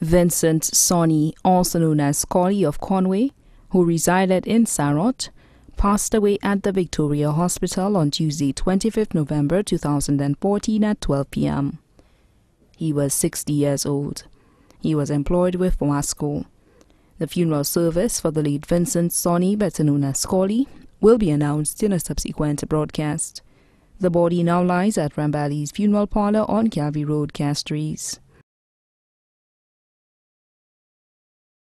Vincent Sonny, also known as Scully of Conway, who resided in Sarot, passed away at the Victoria Hospital on Tuesday, 25th November 2014 at 12 p.m. He was 60 years old. He was employed with Wasco. The funeral service for the late Vincent Sonny, better known as Scully, will be announced in a subsequent broadcast. The body now lies at Rambali's funeral parlor on Calvary Road, Castries.